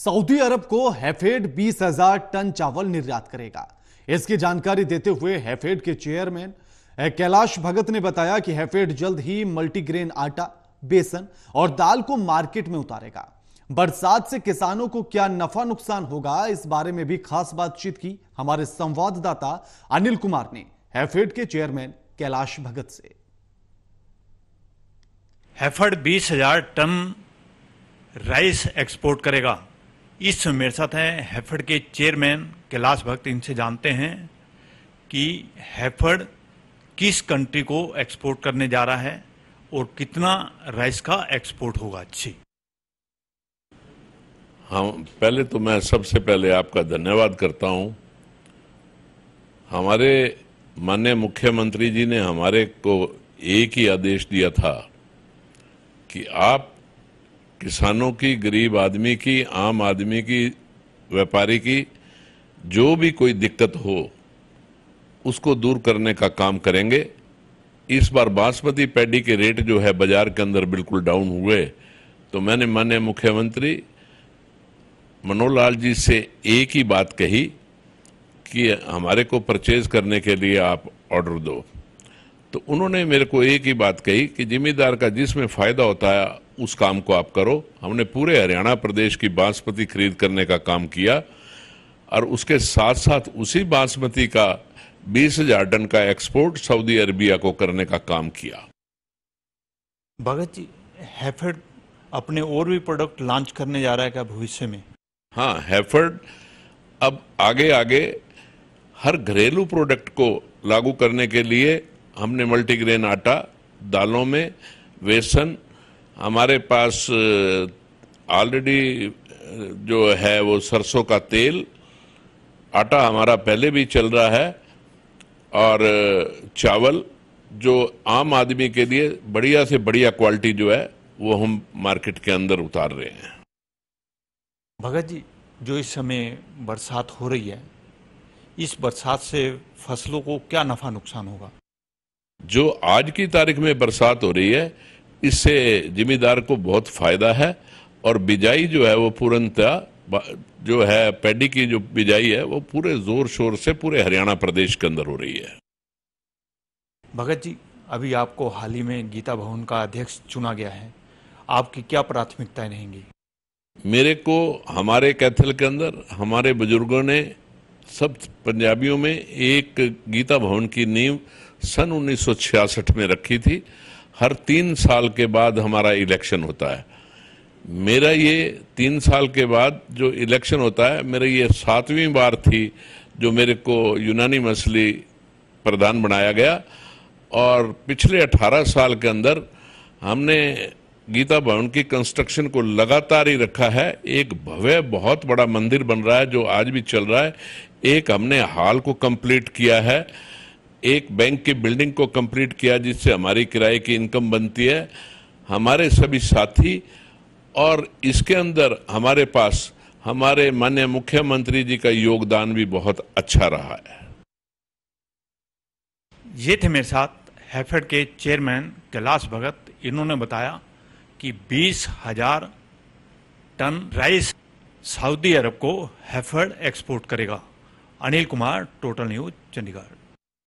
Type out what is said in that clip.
Saudi अरब को हैफेड बीस हज़ार टन चावल निर्यात करेगा। इसकी जानकारी देते हुए हैफेड के चेयरमैन कैलाश भगत ने बताया कि हैफेड जल्द ही मल्टीग्रेन आटा, बेसन और दाल को मार्केट में उतारेगा। बरसात से किसानों को क्या नफा नुकसान होगा, इस बारे में भी खास बातचीत की हमारे संवाददाता अनिल कुमार ने हैफेड के चेयरमैन कैलाश भगत से। हैफर्ड बीस टन राइस एक्सपोर्ट करेगा। इस मेरे साथ हैं हैफर्ड के चेयरमैन, कैलाश भक्त, इनसे जानते हैं कि हैफर्ड किस कंट्री को एक्सपोर्ट करने जा रहा है और कितना राइस का एक्सपोर्ट होगा। अच्छी। हाँ पहले तो मैं सबसे पहले आपका धन्यवाद करता हूँ। हमारे माननीय मुख्यमंत्री जी ने हमारे को एक ही आदेश दिया था कि आप किसानों की, गरीब आदमी की, आम आदमी की, व्यापारी की, जो भी कोई दिक्कत हो, उसको दूर करने का काम करेंगे। इस बार बासमती पैडी के रेट जो है बाज़ार के अंदर बिल्कुल डाउन हुए। तो मैंने माननीय मुख्यमंत्री मनोहर लाल जी से एक ही बात कही कि हमारे को परचेज करने के लिए आप ऑर्डर दो। तो उन्होंने मेरे को एक ही बात कही कि जिम्मेदार का जिसमें फ़ायदा होता है उस काम को आप करो। हमने पूरे हरियाणा प्रदेश की बासमती खरीद करने का काम किया और उसके साथ साथ उसी बासमती का बीस हज़ार टन का एक्सपोर्ट सऊदी अरबिया को करने का काम किया। भगत जी हैफेड अपने और भी प्रोडक्ट लॉन्च करने जा रहा है क्या भविष्य में? हाँ हैफर्ड अब आगे आगे हर घरेलू प्रोडक्ट को लागू करने के लिए हमने मल्टीग्रेन आटा दालों में वेसन हमारे पास ऑलरेडी जो है वो सरसों का तेल आटा हमारा पहले भी चल रहा है और चावल जो आम आदमी के लिए बढ़िया से बढ़िया क्वालिटी जो है वो हम मार्केट के अंदर उतार रहे हैं। भगत जी जो इस समय बरसात हो रही है इस बरसात से फ़सलों को क्या नफा नुकसान होगा? जो आज की तारीख में बरसात हो रही है इससे जिम्मेदार को बहुत फ़ायदा है और बिजाई जो है वो पूर्णतः जो है पैडी की जो बिजाई है वो पूरे ज़ोर शोर से पूरे हरियाणा प्रदेश के अंदर हो रही है। भगत जी अभी आपको हाल ही में गीता भवन का अध्यक्ष चुना गया है। आपकी क्या प्राथमिकताएँ रहेंगी? मेरे को हमारे कैथल के अंदर हमारे बुज़ुर्गों ने सब पंजाबियों में एक गीता भवन की नींव सन 1966 में रखी थी। हर तीन साल के बाद हमारा इलेक्शन होता है। मेरा ये तीन साल के बाद जो इलेक्शन होता है, मेरा ये सातवीं बार थी जो मेरे को यूनानी मसली प्रधान बनाया गया। और पिछले 18 साल के अंदर हमने गीता भवन की कंस्ट्रक्शन को लगातार ही रखा है। एक भव्य, बहुत बड़ा मंदिर बन रहा है जो आज भी चल रहा है। एक हमने हाल को कंप्लीट किया है। एक बैंक की बिल्डिंग को कंप्लीट किया जिससे हमारी किराए की इनकम बनती है, हमारे सभी साथी और इसके अंदर हमारे पास हमारे माननीय मुख्यमंत्री जी का योगदान भी बहुत अच्छा रहा है। ये थे मेरे साथ हैफेड के चेयरमैन कैलाश भगत। इन्होंने बताया कि बीस हज़ार टन राइस सऊदी अरब को हैफेड एक्सपोर्ट करेगा। Anil Kumar total news Chandigarh.